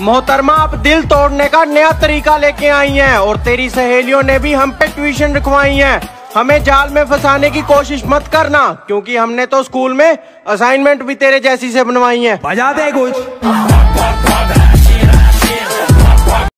मोहतरमा आप दिल तोड़ने का नया तरीका लेके आई हैं और तेरी सहेलियों ने भी हम पे ट्यूशन रखवाई है। हमें जाल में फंसाने की कोशिश मत करना, क्योंकि हमने तो स्कूल में असाइनमेंट भी तेरे जैसी से बनवाई है। बजा दे कुछ।